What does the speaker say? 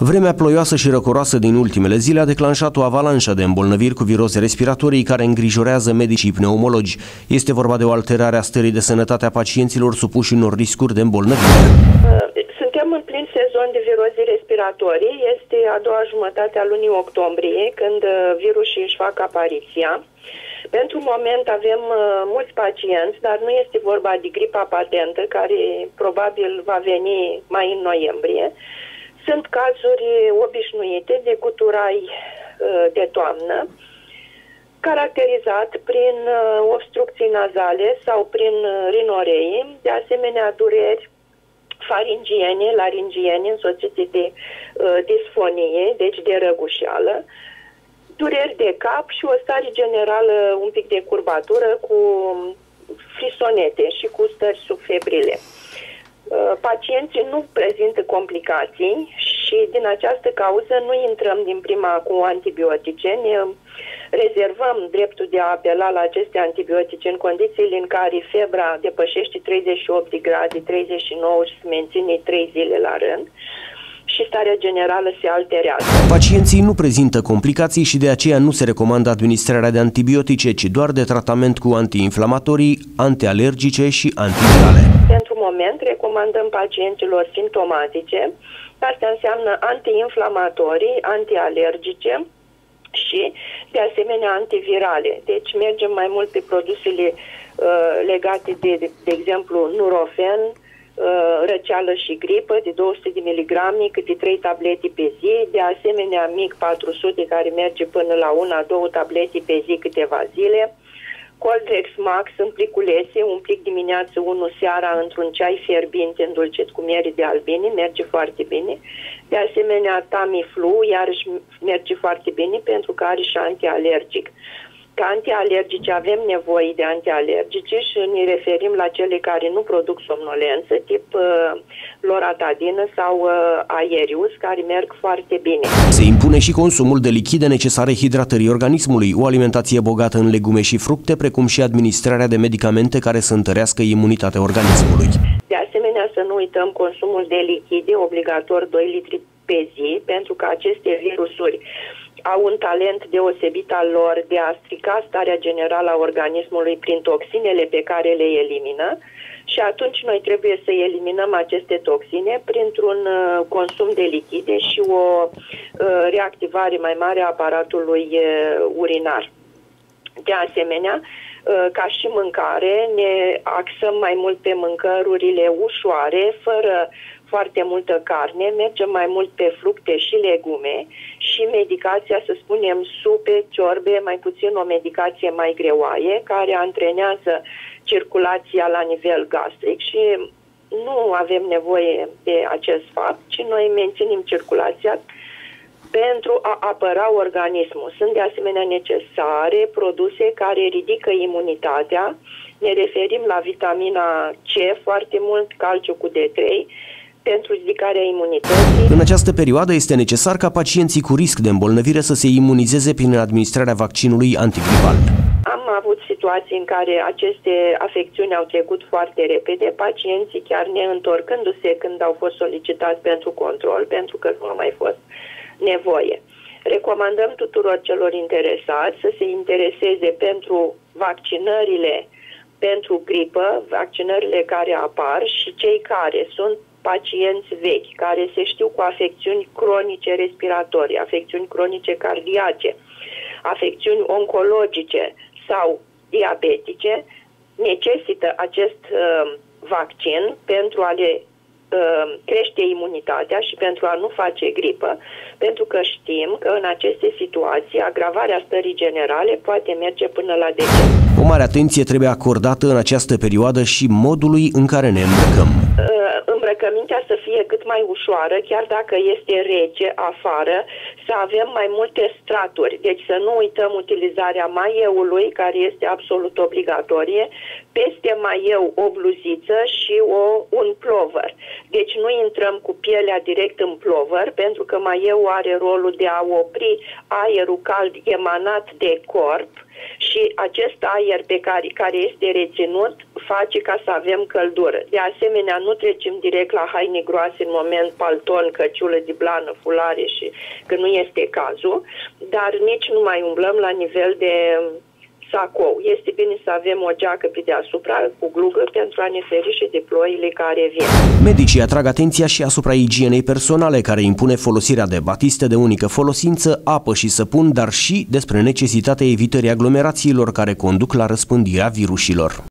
Vremea ploioasă și răcoroasă din ultimele zile a declanșat o avalanșă de îmbolnăviri cu viroze respiratorii care îngrijorează medicii pneumologi. Este vorba de o alterare a stării de sănătate a pacienților supuși unor riscuri de îmbolnăvire. Suntem în plin sezon de viroze respiratorii. Este a doua jumătate a lunii octombrie, când uh, virusii își fac apariția. Pentru moment avem uh, mulți pacienți, dar nu este vorba de gripa patentă, care probabil va veni mai în noiembrie. Sunt cazuri obișnuite de guturai uh, de toamnă, caracterizat prin uh, obstrucții nazale sau prin uh, rinorei, de asemenea dureri faringiene, laringiene însoțite de disfonie, deci de răgușeală, dureri de cap și o stare generală un pic de curbatură cu frisonete și cu stări subfebrile. Uh, pacienții nu prezintă complicații și din această cauză nu intrăm din prima cu antibiotice, ne rezervăm dreptul de a apela la aceste antibiotice în condițiile în care febra depășește 38 de grade, 39 și se menține 3 zile la rând și starea generală se alterează. Pacienții nu prezintă complicații și de aceea nu se recomandă administrarea de antibiotice, ci doar de tratament cu antiinflamatorii, antialergice și antivirale. Pentru moment recomandăm pacienților simptomatice, asta înseamnă antiinflamatorii, antialergice, și, de asemenea, antivirale. Deci mergem mai mult pe produsele uh, legate de, de, de exemplu, nurofen, Uh, răceală și gripă de 200 de miligrame, câte 3 tablete pe zi, de asemenea mic 400 care merge până la una, două tablete pe zi câteva zile, Coldrex Max în pliculețe, un plic dimineață, unul seara într-un ceai fierbinte îndulcit cu miere de albine, merge foarte bine. De asemenea, Tamiflu, iarăși merge foarte bine pentru că are și șantialergic. Ca antialergice avem nevoie de antialergice și ne referim la cele care nu produc somnolență, tip uh, loratadină sau uh, aerius, care merg foarte bine. Se impune și consumul de lichide necesare hidratării organismului, o alimentație bogată în legume și fructe, precum și administrarea de medicamente care să întărească imunitatea organismului. De asemenea, să nu uităm consumul de lichide, obligator 2 litri pe zi, pentru că aceste virusuri au un talent deosebit al lor de a strica starea generală a organismului prin toxinele pe care le elimină și atunci noi trebuie să eliminăm aceste toxine printr-un uh, consum de lichide și o uh, reactivare mai mare a aparatului uh, urinar. De asemenea, ca și mâncare, ne axăm mai mult pe mâncărurile ușoare, fără foarte multă carne, mergem mai mult pe fructe și legume și medicația, să spunem, supe, ciorbe, mai puțin o medicație mai greoaie, care antrenează circulația la nivel gastric și nu avem nevoie de acest fapt, ci noi menținem circulația pentru a apăra organismul. Sunt de asemenea necesare produse care ridică imunitatea. Ne referim la vitamina C foarte mult, calciu cu D3 pentru ridicarea imunității. În această perioadă este necesar ca pacienții cu risc de îmbolnăvire să se imunizeze prin administrarea vaccinului antigripal. Am avut situații în care aceste afecțiuni au trecut foarte repede, pacienții chiar neîntorcându-se când au fost solicitați pentru control, pentru că nu a mai fost nevoie. Recomandăm tuturor celor interesați să se intereseze pentru vaccinările pentru gripă, vaccinările care apar și cei care sunt pacienți vechi care se știu cu afecțiuni cronice respiratorii, afecțiuni cronice cardiace, afecțiuni oncologice sau diabetice, necesită acest uh, vaccin pentru a le uh, crește imunitatea și pentru a nu face gripă, pentru că știm că în aceste situații agravarea stării generale poate merge până la deces. O mare atenție trebuie acordată în această perioadă și modului în care ne îmbrăcăm. Uh, îmbrăcămintea să fie cât mai ușoară, chiar dacă este rece afară, să avem mai multe straturi. Deci să nu uităm utilizarea maieului, care este absolut obligatorie, peste maieu o bluziță și o, un plover. Deci nu intrăm cu pielea direct în plover, pentru că maieu are rolul de a opri aerul cald emanat de corp și acest aer pe care, care este reținut face ca să avem căldură. De asemenea, nu trecem direct la haine groase în moment, palton, căciulă de blană, fulare și că nu este cazul, dar nici nu mai umblăm la nivel de sacou. Este bine să avem o geacă pe deasupra cu glugă pentru a ne feri și de ploile care vin. Medicii atrag atenția și asupra igienei personale, care impune folosirea de batiste de unică folosință, apă și săpun, dar și despre necesitatea evitării aglomerațiilor care conduc la răspândirea virusilor.